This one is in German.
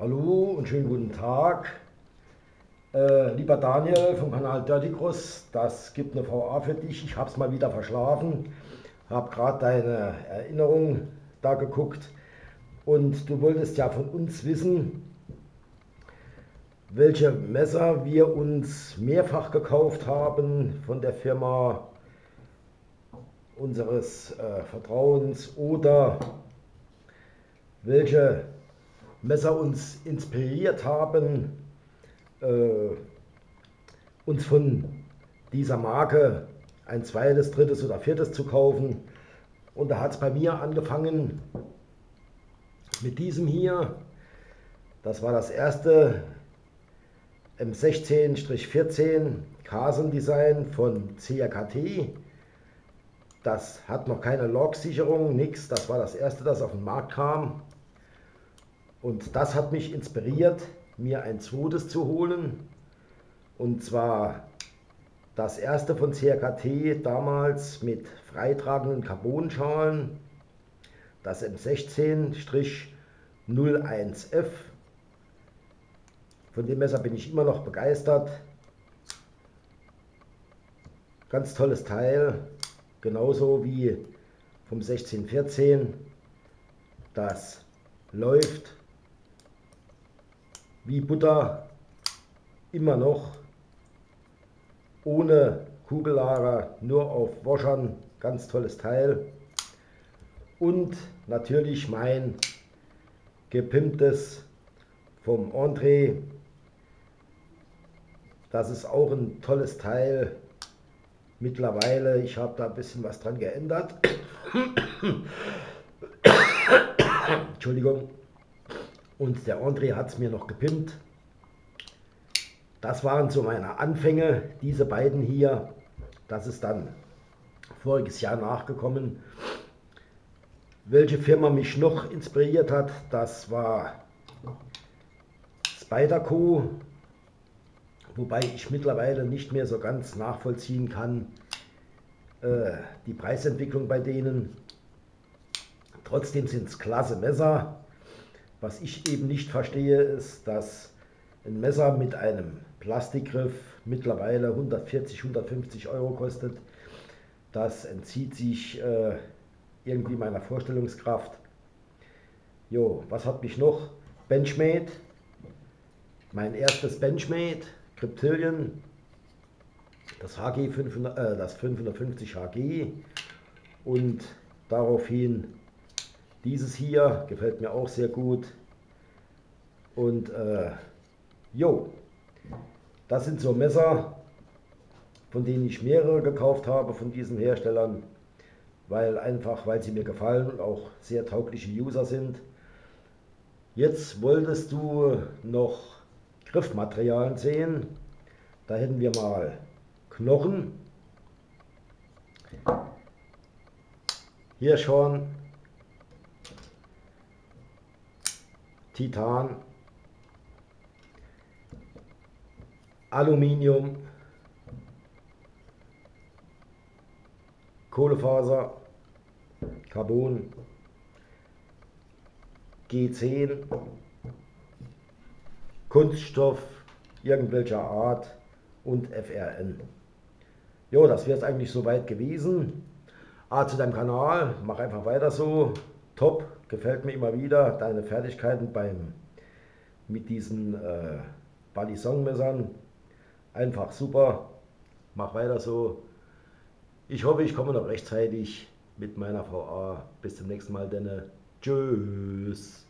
Hallo und schönen guten Tag. Äh, lieber Daniel vom Kanal Dirty Cross, das gibt eine VA für dich. Ich habe es mal wieder verschlafen, habe gerade deine Erinnerung da geguckt und du wolltest ja von uns wissen, welche Messer wir uns mehrfach gekauft haben von der Firma unseres äh, Vertrauens oder welche Messer uns inspiriert haben, äh, uns von dieser Marke ein zweites, drittes oder viertes zu kaufen. Und da hat es bei mir angefangen mit diesem hier. Das war das erste M16-14 Carson Design von CRKT. Das hat noch keine Log-Sicherung, nichts. Das war das erste, das auf den Markt kam. Und das hat mich inspiriert, mir ein zweites zu holen. Und zwar das erste von CRKT damals mit freitragenden Carbonschalen. Das M16-01F. Von dem Messer bin ich immer noch begeistert. Ganz tolles Teil. Genauso wie vom 1614. Das läuft wie Butter immer noch ohne Kugellager, nur auf Waschern. Ganz tolles Teil. Und natürlich mein gepimptes vom André. Das ist auch ein tolles Teil. Mittlerweile, ich habe da ein bisschen was dran geändert. Entschuldigung. Und der André hat es mir noch gepimpt. Das waren so meine Anfänge, diese beiden hier. Das ist dann voriges Jahr nachgekommen. Welche Firma mich noch inspiriert hat, das war Spyderco, wobei ich mittlerweile nicht mehr so ganz nachvollziehen kann, äh, die Preisentwicklung bei denen. Trotzdem sind es klasse Messer. Was ich eben nicht verstehe, ist, dass ein Messer mit einem Plastikgriff mittlerweile 140, 150 Euro kostet. Das entzieht sich äh, irgendwie meiner Vorstellungskraft. Jo, was hat mich noch? Benchmade. Mein erstes Benchmade, Cryptillion. Das HG 500, äh, das 550 HG und daraufhin dieses hier gefällt mir auch sehr gut. Und äh, jo, das sind so Messer, von denen ich mehrere gekauft habe von diesen Herstellern, weil einfach, weil sie mir gefallen und auch sehr taugliche User sind. Jetzt wolltest du noch Griffmaterialien sehen. Da hätten wir mal Knochen. Hier schon Titan, Aluminium, Kohlefaser, Carbon, G10, Kunststoff irgendwelcher Art und FRN. Jo, das wäre es eigentlich soweit gewesen. A zu deinem Kanal, mach einfach weiter so. Top, gefällt mir immer wieder. Deine Fertigkeiten beim mit diesen äh, Balisong-Messern. Einfach super. Mach weiter so. Ich hoffe, ich komme noch rechtzeitig mit meiner VA. Bis zum nächsten Mal, denn tschüss.